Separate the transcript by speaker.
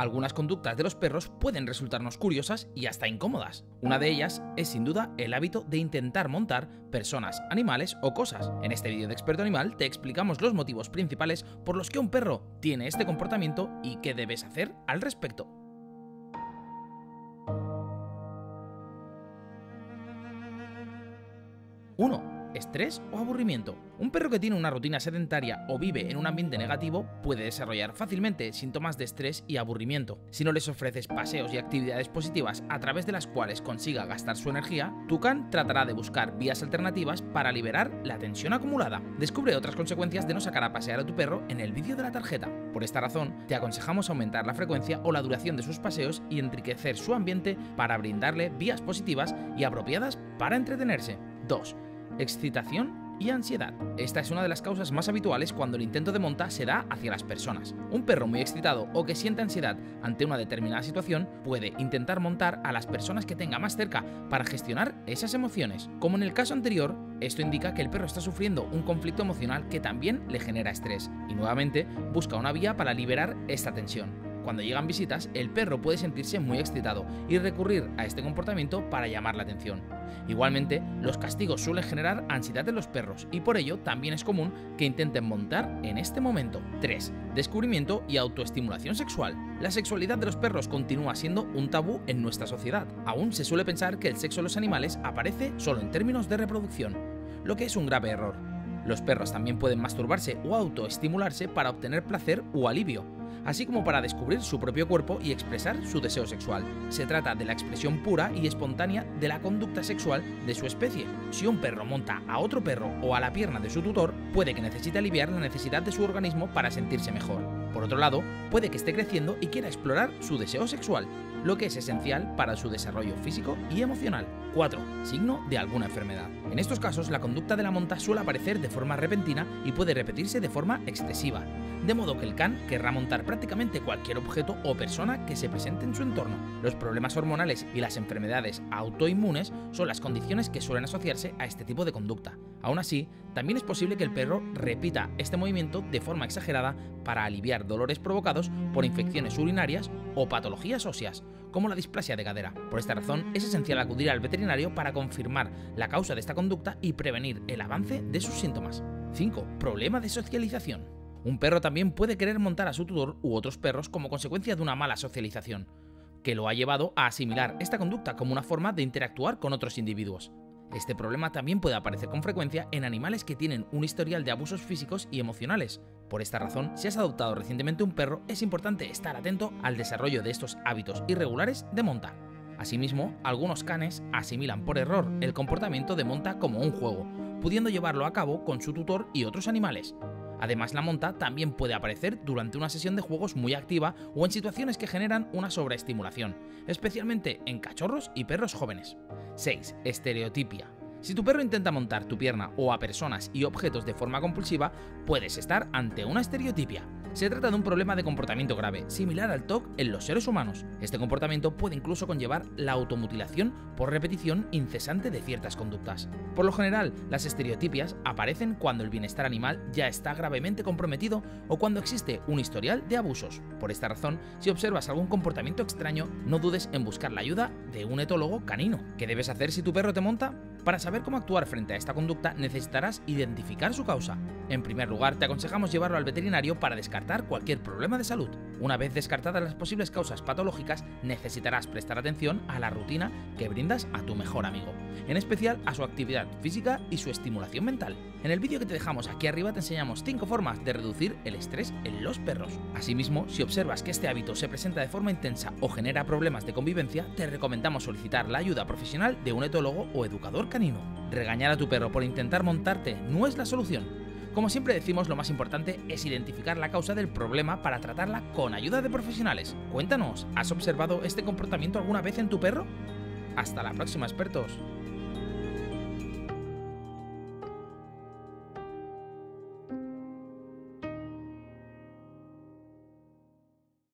Speaker 1: algunas conductas de los perros pueden resultarnos curiosas y hasta incómodas. Una de ellas es sin duda el hábito de intentar montar personas, animales o cosas. En este vídeo de Experto Animal te explicamos los motivos principales por los que un perro tiene este comportamiento y qué debes hacer al respecto. 1 estrés o aburrimiento. Un perro que tiene una rutina sedentaria o vive en un ambiente negativo puede desarrollar fácilmente síntomas de estrés y aburrimiento. Si no les ofreces paseos y actividades positivas a través de las cuales consiga gastar su energía, tu can tratará de buscar vías alternativas para liberar la tensión acumulada. Descubre otras consecuencias de no sacar a pasear a tu perro en el vídeo de la tarjeta. Por esta razón, te aconsejamos aumentar la frecuencia o la duración de sus paseos y enriquecer su ambiente para brindarle vías positivas y apropiadas para entretenerse. 2 excitación y ansiedad. Esta es una de las causas más habituales cuando el intento de monta se da hacia las personas. Un perro muy excitado o que siente ansiedad ante una determinada situación puede intentar montar a las personas que tenga más cerca para gestionar esas emociones. Como en el caso anterior, esto indica que el perro está sufriendo un conflicto emocional que también le genera estrés y nuevamente busca una vía para liberar esta tensión. Cuando llegan visitas, el perro puede sentirse muy excitado y recurrir a este comportamiento para llamar la atención. Igualmente, los castigos suelen generar ansiedad en los perros y por ello también es común que intenten montar en este momento. 3. Descubrimiento y autoestimulación sexual. La sexualidad de los perros continúa siendo un tabú en nuestra sociedad. Aún se suele pensar que el sexo de los animales aparece solo en términos de reproducción, lo que es un grave error. Los perros también pueden masturbarse o autoestimularse para obtener placer o alivio, así como para descubrir su propio cuerpo y expresar su deseo sexual. Se trata de la expresión pura y espontánea de la conducta sexual de su especie. Si un perro monta a otro perro o a la pierna de su tutor, puede que necesite aliviar la necesidad de su organismo para sentirse mejor. Por otro lado, puede que esté creciendo y quiera explorar su deseo sexual, lo que es esencial para su desarrollo físico y emocional. 4. Signo de alguna enfermedad. En estos casos, la conducta de la monta suele aparecer de forma repentina y puede repetirse de forma excesiva, de modo que el can querrá montar prácticamente cualquier objeto o persona que se presente en su entorno. Los problemas hormonales y las enfermedades autoinmunes son las condiciones que suelen asociarse a este tipo de conducta. Aún así, también es posible que el perro repita este movimiento de forma exagerada para aliviar dolores provocados por infecciones urinarias o patologías óseas, como la displasia de cadera. Por esta razón, es esencial acudir al veterinario para confirmar la causa de esta conducta y prevenir el avance de sus síntomas. 5. Problema de socialización. Un perro también puede querer montar a su tutor u otros perros como consecuencia de una mala socialización, que lo ha llevado a asimilar esta conducta como una forma de interactuar con otros individuos. Este problema también puede aparecer con frecuencia en animales que tienen un historial de abusos físicos y emocionales. Por esta razón, si has adoptado recientemente un perro, es importante estar atento al desarrollo de estos hábitos irregulares de monta. Asimismo, algunos canes asimilan por error el comportamiento de monta como un juego, pudiendo llevarlo a cabo con su tutor y otros animales. Además, la monta también puede aparecer durante una sesión de juegos muy activa o en situaciones que generan una sobreestimulación, especialmente en cachorros y perros jóvenes. 6. Estereotipia. Si tu perro intenta montar tu pierna o a personas y objetos de forma compulsiva, puedes estar ante una estereotipia. Se trata de un problema de comportamiento grave, similar al TOC en los seres humanos. Este comportamiento puede incluso conllevar la automutilación por repetición incesante de ciertas conductas. Por lo general, las estereotipias aparecen cuando el bienestar animal ya está gravemente comprometido o cuando existe un historial de abusos. Por esta razón, si observas algún comportamiento extraño, no dudes en buscar la ayuda de un etólogo canino. ¿Qué debes hacer si tu perro te monta? Para saber cómo actuar frente a esta conducta necesitarás identificar su causa. En primer lugar, te aconsejamos llevarlo al veterinario para descartar cualquier problema de salud. Una vez descartadas las posibles causas patológicas, necesitarás prestar atención a la rutina que brindas a tu mejor amigo, en especial a su actividad física y su estimulación mental. En el vídeo que te dejamos aquí arriba te enseñamos 5 formas de reducir el estrés en los perros. Asimismo, si observas que este hábito se presenta de forma intensa o genera problemas de convivencia, te recomendamos solicitar la ayuda profesional de un etólogo o educador canino. Regañar a tu perro por intentar montarte no es la solución. Como siempre decimos, lo más importante es identificar la causa del problema para tratarla con ayuda de profesionales. Cuéntanos, ¿has observado este comportamiento alguna vez en tu perro? Hasta la próxima, expertos.